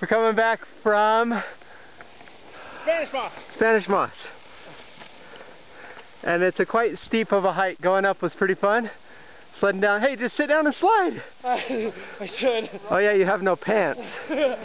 We're coming back from Spanish moss. Spanish Moss. And it's a quite steep of a hike. Going up was pretty fun. Sledding down, hey, just sit down and slide. I should. Oh yeah, you have no pants.